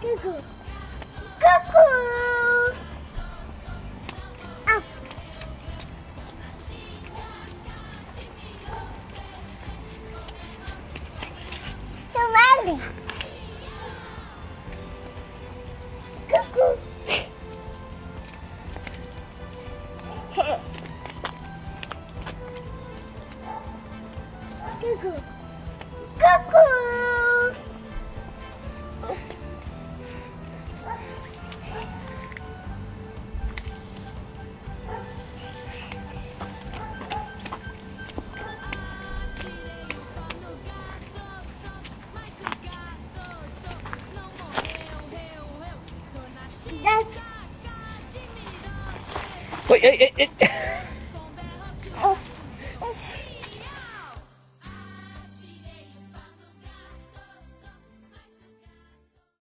Cuckoo. Cuckoo. Up. Cuckoo. Cuckoo. Uy, ay, ay, ay.